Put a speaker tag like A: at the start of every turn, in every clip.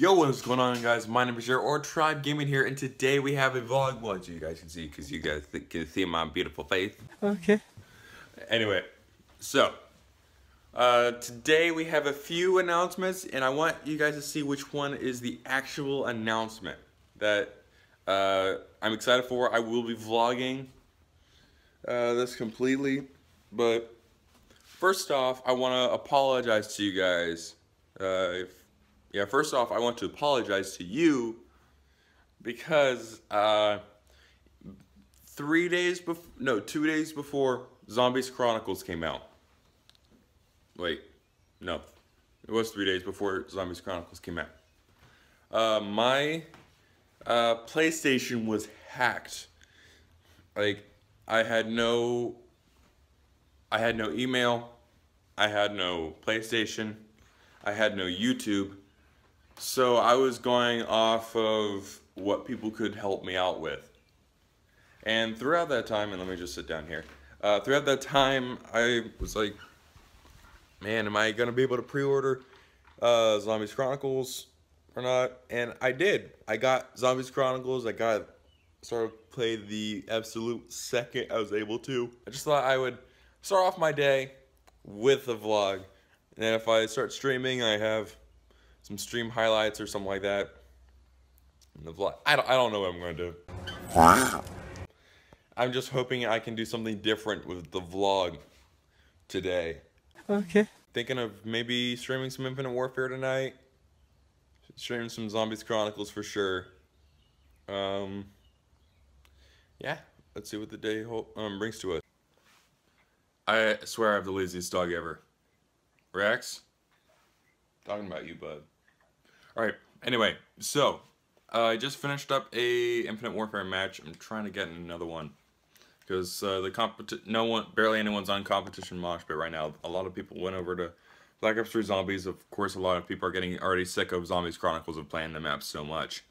A: Yo, what's going on guys? My name is your or Tribe Gaming here, and today we have a vlog. Well, you guys can see, because you guys can see my beautiful face.
B: Okay.
A: Anyway, so, uh, today we have a few announcements, and I want you guys to see which one is the actual announcement that uh, I'm excited for. I will be vlogging uh, this completely, but first off, I want to apologize to you guys. Uh, if, yeah, first off, I want to apologize to you because uh, three days before, no, two days before Zombies Chronicles came out. Wait, no, it was three days before Zombies Chronicles came out. Uh, my uh, PlayStation was hacked. Like, I had no, I had no email, I had no PlayStation, I had no YouTube, so I was going off of what people could help me out with. And throughout that time, and let me just sit down here. Uh, throughout that time, I was like, man, am I gonna be able to pre-order uh, Zombies Chronicles or not? And I did. I got Zombies Chronicles. I got started play the absolute second I was able to. I just thought I would start off my day with a vlog. And if I start streaming, I have some stream highlights or something like that. In the vlog. I don't, I don't know what I'm going to do. I'm just hoping I can do something different with the vlog today.
B: Okay.
A: Thinking of maybe streaming some Infinite Warfare tonight. Streaming some Zombies Chronicles for sure. Um, yeah, let's see what the day um, brings to us. I swear I have the laziest dog ever. Rex? Talking about you, bud. Alright, anyway, so, uh, I just finished up a Infinite Warfare match. I'm trying to get another one. Because uh, the competi- no one, barely anyone's on competition mosh pit right now. A lot of people went over to Black Ops 3 Zombies. Of course, a lot of people are getting already sick of Zombies Chronicles of playing the map so much.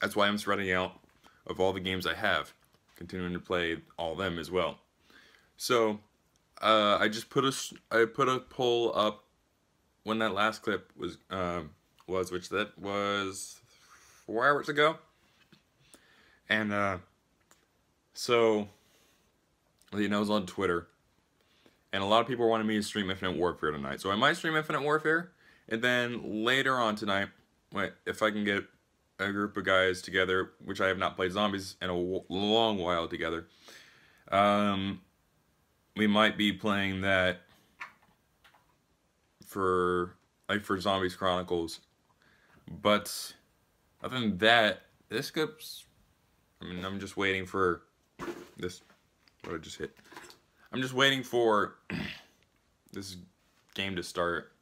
A: That's why I'm spreading out of all the games I have, continuing to play all them as well. So, uh, I just put a I put a poll up when that last clip was um, was, which that was four hours ago, and uh, so you know, it was on Twitter, and a lot of people wanted me to stream Infinite Warfare tonight. So I might stream Infinite Warfare, and then later on tonight, if I can get a group of guys together, which I have not played zombies in a long while together. Um, we might be playing that for like for Zombies Chronicles, but other than that, this clip's. I mean, I'm just waiting for this. What I just hit. I'm just waiting for this game to start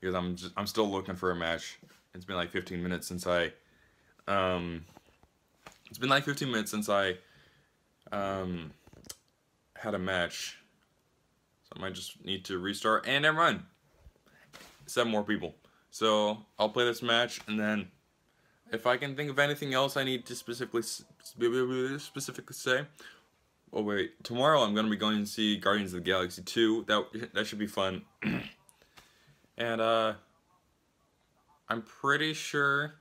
A: because I'm just I'm still looking for a match. It's been like 15 minutes since I, um, it's been like 15 minutes since I, um, had a match. So I might just need to restart and then run. Seven more people. So I'll play this match and then if I can think of anything else I need to specifically specifically say. Oh wait, tomorrow I'm gonna be going to see Guardians of the Galaxy 2. That that should be fun. and uh I'm pretty sure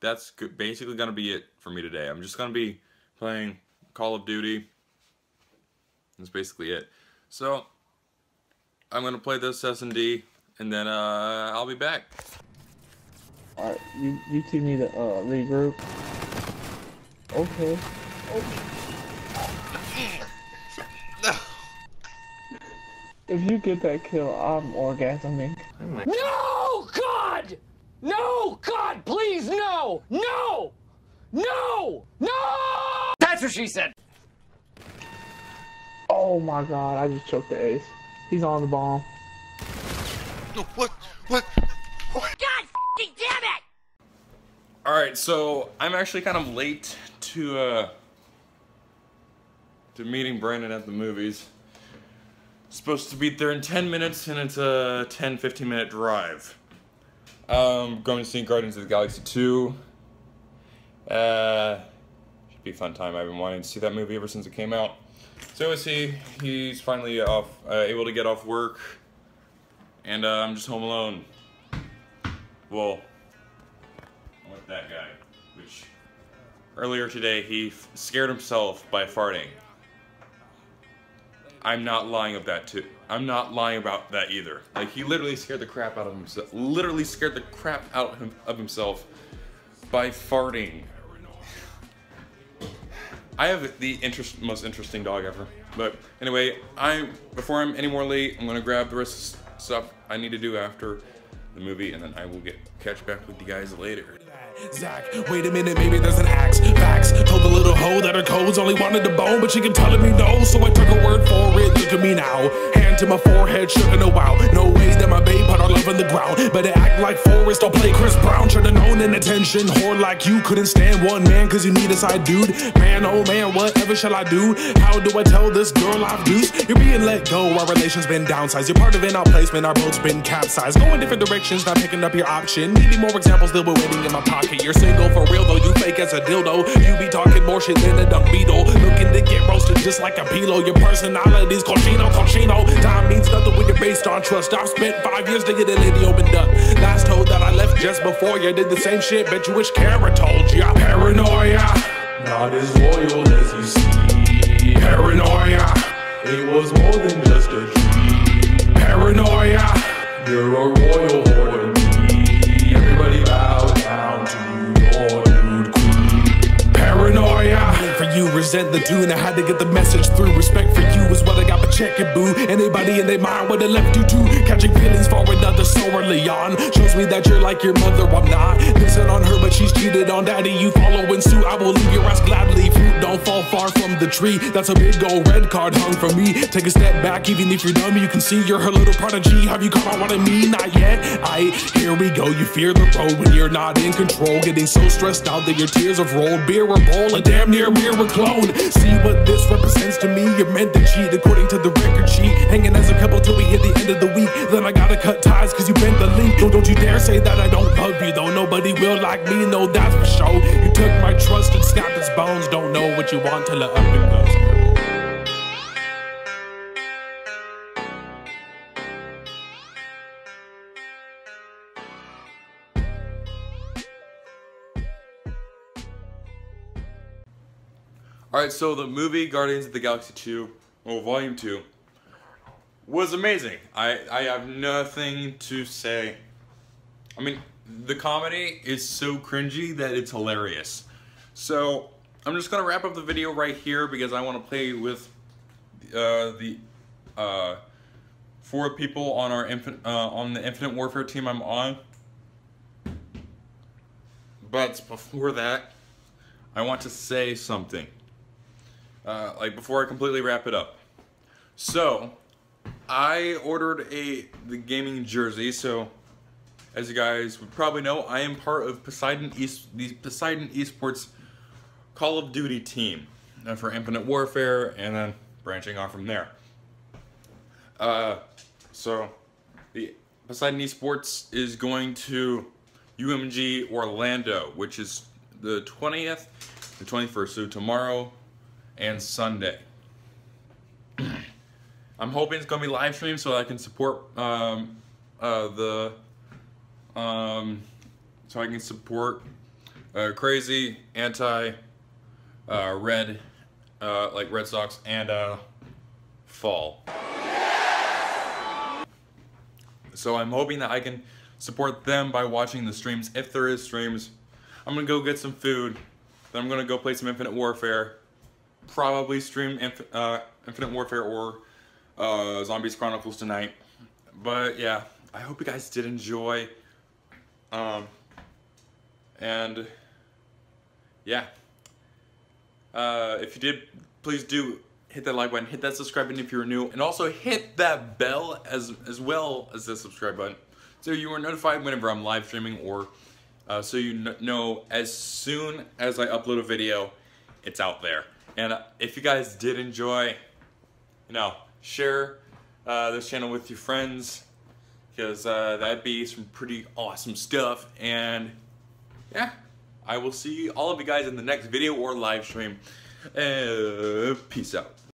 A: that's basically going to be it for me today. I'm just going to be playing Call of Duty. That's basically it. So, I'm going to play this S&D, and then uh, I'll be back.
B: Alright, you, you two need to uh, regroup. Okay. okay. If you get that kill, I'm orgasming.
C: No, God! No, God, please, no! No! No! No! That's what she said!
B: Oh my god, I just choked the ace. He's on the bomb.
D: No, what? What?
C: What? God damn it!
A: Alright, so I'm actually kind of late to, uh, to meeting Brandon at the movies. Supposed to be there in 10 minutes, and it's a 10 15 minute drive. Um, going to see Guardians of the Galaxy 2. Uh, should be a fun time. I've been wanting to see that movie ever since it came out. So is he. He's finally off, uh, able to get off work, and uh, I'm just home alone. well, with that guy, which earlier today he scared himself by farting. I'm not lying about that too. I'm not lying about that either. Like he literally scared the crap out of himself. Literally scared the crap out of himself by farting. I have the interest, most interesting dog ever. But anyway, I before I'm any more late, I'm gonna grab the rest stuff I need to do after the movie, and then I will get catch back with you guys later.
E: Zack, wait a minute, maybe there's an axe. Facts. Told the little hoe that her codes only wanted the bone, but she kept telling me no, so I took her word for it. Look at me now. To my forehead, shook no wow. No way that my babe put our love on the ground. Better act like Forrest or play Chris Brown. Should've known an attention. Whore like you couldn't stand one man, cause you need a side dude. Man, oh man, whatever shall I do? How do I tell this girl I've deuced? You're being let go, our relation's been downsized. You're part of an outplacement, our boat's been capsized. Going different directions, not picking up your option. Needing more examples, they'll be waiting in my pocket. You're single for real though, you fake as a dildo. You be talking more shit than a dung beetle. Looking get roasted just like a pillow. Your personality's cochino, cochino. Time means nothing when you're based on trust. I've spent five years to get a lady opened up. Last told that I left just before you did the same shit. Bet you wish Kara told ya. Paranoia, not as loyal as you see. Paranoia, it was more than just a dream. Paranoia, you're a royal whore For you, resent the tune. I had to get the message through. Respect for you is what I got, but check it, boo. Anybody in their mind would have left you too. Catching feelings for another sorely on. Shows me that you're like your mother, I'm not. Listen on her, but she's cheated on daddy. You following suit, I will leave your ass gladly. Don't fall far from the tree. That's a big old red card hung for me. Take a step back, even if you're dumb, you can see you're her little prodigy. Have you caught on what I mean? Not yet. I, here we go. You fear the road when you're not in control. Getting so stressed out that your tears have rolled. Beer or bowl, a damn near mirror clone. See what this represents to me. You're meant to cheat according to the record sheet. Hanging as a couple till we hit the end of the week. Then I gotta cut ties cause you bent the link. Don't, don't you dare say that I don't love you though. Nobody will like me, no, that's for sure. You took my trust and snapped bones. Don't know what you want till it up and goes.
A: All right, so the movie Guardians of the Galaxy 2, or Volume 2, was amazing. I, I have nothing to say. I mean, the comedy is so cringy that it's hilarious. So, I'm just gonna wrap up the video right here because I want to play with uh, the uh, four people on our infin- uh, on the Infinite Warfare team I'm on. But before that, I want to say something. Uh, like before I completely wrap it up. So, I ordered a the gaming jersey. So, as you guys would probably know, I am part of Poseidon East the Poseidon Esports Call of Duty team uh, for Infinite Warfare, and then branching off from there. Uh, so, the Poseidon Esports is going to UMG Orlando, which is the 20th, the 21st, so tomorrow and Sunday. I'm hoping it's gonna be live streamed so I can support um, uh, the um, so I can support uh, crazy anti uh, red uh, like Red Sox and uh, fall. So I'm hoping that I can support them by watching the streams if there is streams. I'm gonna go get some food. Then I'm gonna go play some Infinite Warfare probably stream Inf- uh, Infinite Warfare or uh, Zombies Chronicles tonight. But yeah, I hope you guys did enjoy. Um, and yeah, uh, if you did, please do hit that like button, hit that subscribe button if you're new, and also hit that bell as as well as the subscribe button, so you are notified whenever I'm live streaming or uh, so you know as soon as I upload a video, it's out there. And uh, if you guys did enjoy, you know, share uh, this channel with your friends because uh, that'd be some pretty awesome stuff. And yeah, I will see all of you guys in the next video or live stream. Uh, peace out.